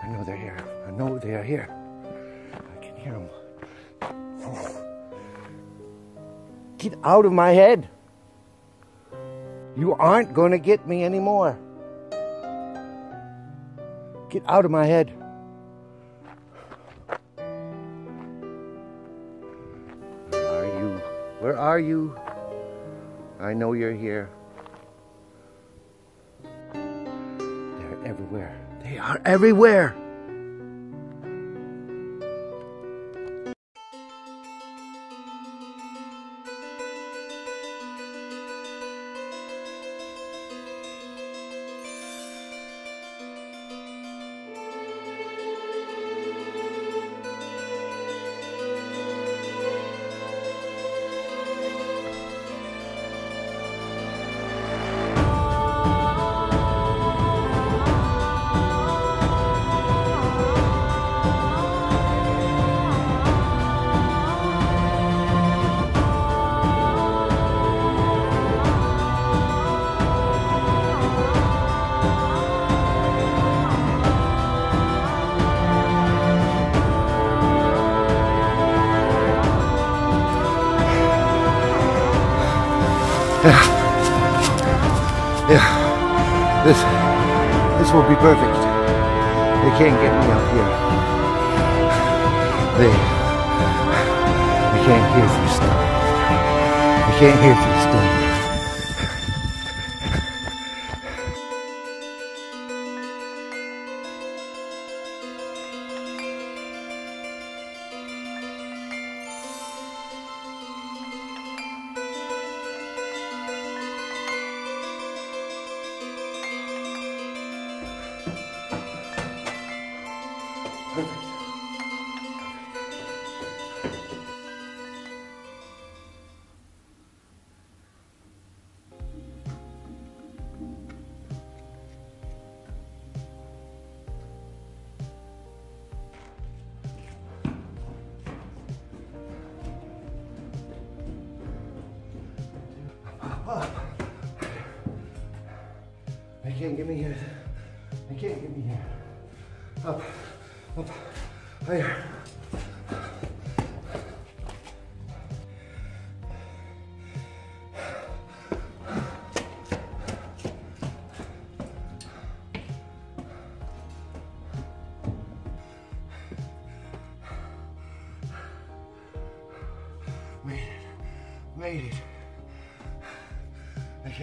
I know they're here. Know they are here. I can hear them. Get out of my head. You aren't going to get me anymore. Get out of my head. Where are you? Where are you? I know you're here. They're everywhere. They are everywhere. Yeah. This this will be perfect. They can't get me up here. They they can't hear through stone. They can't hear through stone. They can't get me here. They can't get me here. Up, up, higher.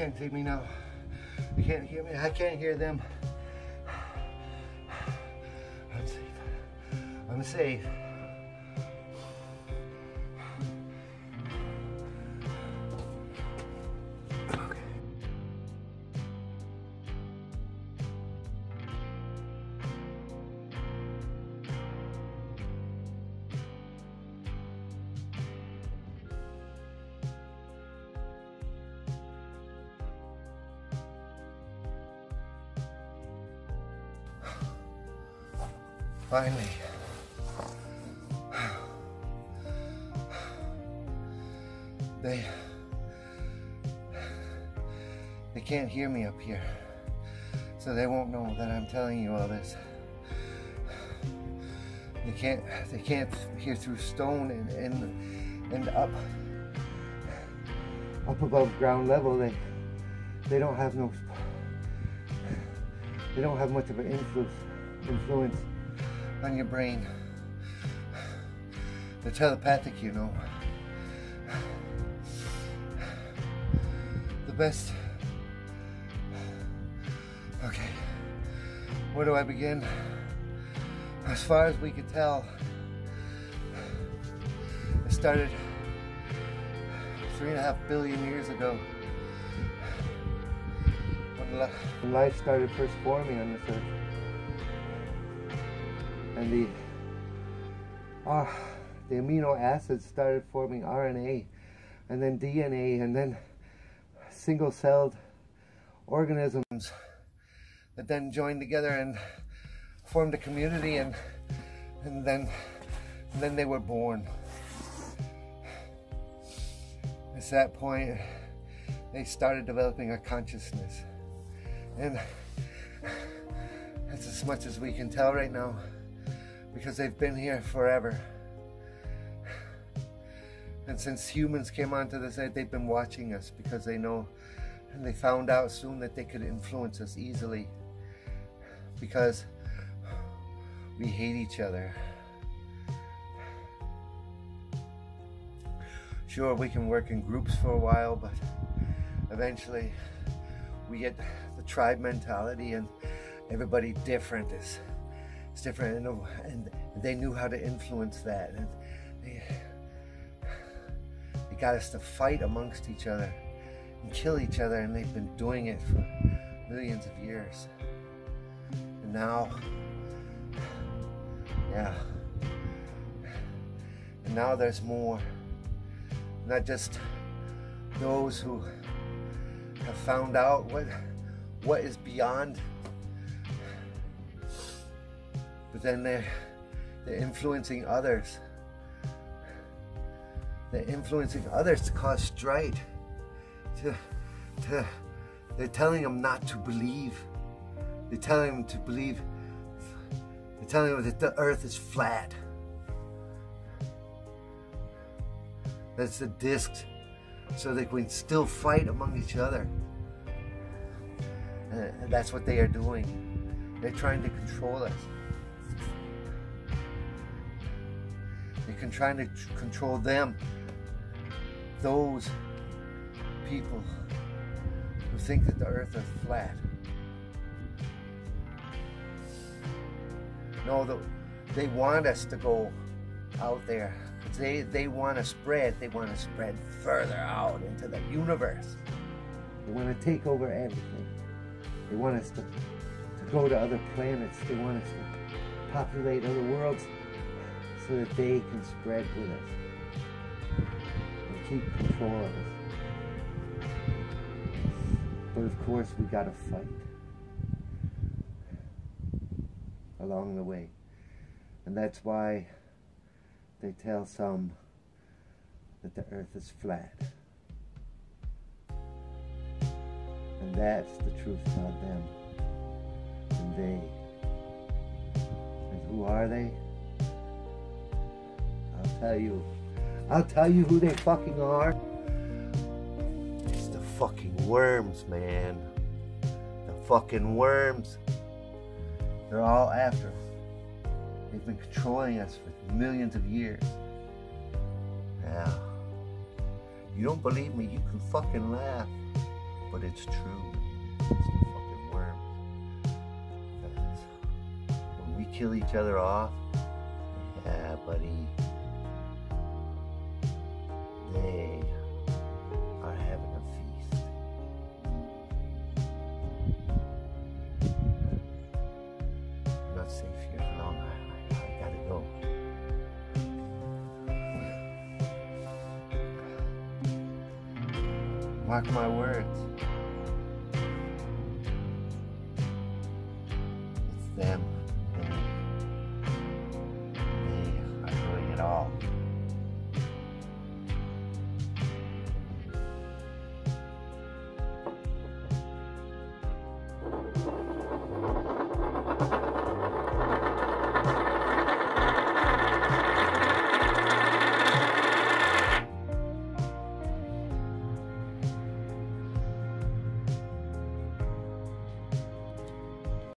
Can't take me now. They can't hear me. I can't hear them. I'm safe. I'm safe. Finally. They they can't hear me up here. So they won't know that I'm telling you all this. They can't they can't hear through stone and and, and up up above ground level they they don't have no they don't have much of an influence influence on your brain. They're telepathic, you know. The best. Okay. Where do I begin? As far as we could tell, it started three and a half billion years ago. When life started first forming on this earth and the uh, the amino acids started forming RNA and then DNA and then single-celled organisms that then joined together and formed a community and and then and then they were born. At that point they started developing a consciousness. And that's as much as we can tell right now because they've been here forever. And since humans came onto this earth, they've been watching us because they know and they found out soon that they could influence us easily because we hate each other. Sure, we can work in groups for a while, but eventually we get the tribe mentality and everybody different is it's different and, and they knew how to influence that. And they, they got us to fight amongst each other and kill each other and they've been doing it for millions of years. And now yeah. And now there's more. Not just those who have found out what what is beyond but then they're they're influencing others they're influencing others to cause strife to to they're telling them not to believe they're telling them to believe they're telling them that the earth is flat that's the discs so they can still fight among each other. And that's what they are doing. They're trying to control us. They're trying to control them. Those people who think that the earth is flat. No, they want us to go out there they, they want to spread, they want to spread further out into the universe. They want to take over everything. They want us to, to go to other planets. They want us to populate other worlds so that they can spread with us and keep control of us. But of course, we got to fight along the way. And that's why they tell some that the earth is flat. And that's the truth about them. And they. And who are they? Tell you. I'll tell you who they fucking are. It's the fucking worms, man. The fucking worms. They're all after us. They've been controlling us for millions of years. Now, you don't believe me, you can fucking laugh, but it's true. It's the fucking worms. when we kill each other off, yeah, buddy, Mark my words. It's them, me. Me are doing it all.